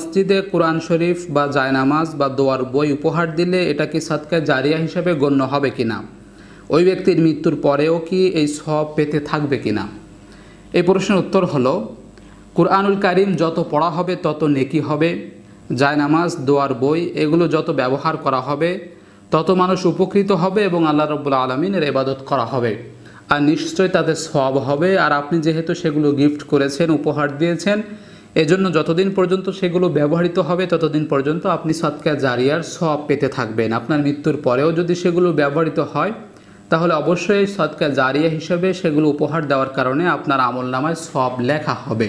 মসজিদে কোরআন শরীফ বা জায়নামাজ বা দোয়ার বই উপহার দিলে এটা কি সাদকা জারিয়া হিসাবে গণ্য হবে কিনা? ওই ব্যক্তির মৃত্যুর পরেও কি এই সব পেতে থাকবে কিনা? এই প্রশ্নের উত্তর হলো, কুরআনুল কারিম যত পড়া হবে তত নেকি হবে। জায়নামাজ, দোয়ার বই এগুলো যত ব্যবহার করা হবে, তত মানুষ উপকৃত হবে এবং আল্লাহ রব্বুল আলমিনের এবাদত করা হবে। আর নিশ্চয় তাদের সব হবে। আর আপনি যেহেতু সেগুলো গিফট করেছেন, উপহার দিয়েছেন এজন্য যতদিন পর্যন্ত সেগুলো ব্যবহৃত হবে, ততদিন পর্যন্ত আপনি সৎকা জারিয়ার সব পেতে থাকবেন। আপনার মৃত্যুর পরেও যদি সেগুলো ব্যবহৃত হয়, তাহলে অবশ্যই সৎকা জারিয়া হিসেবে সেগুলো উপহার দেওয়ার কারণে আপনার আমল নামায় সব লেখা হবে।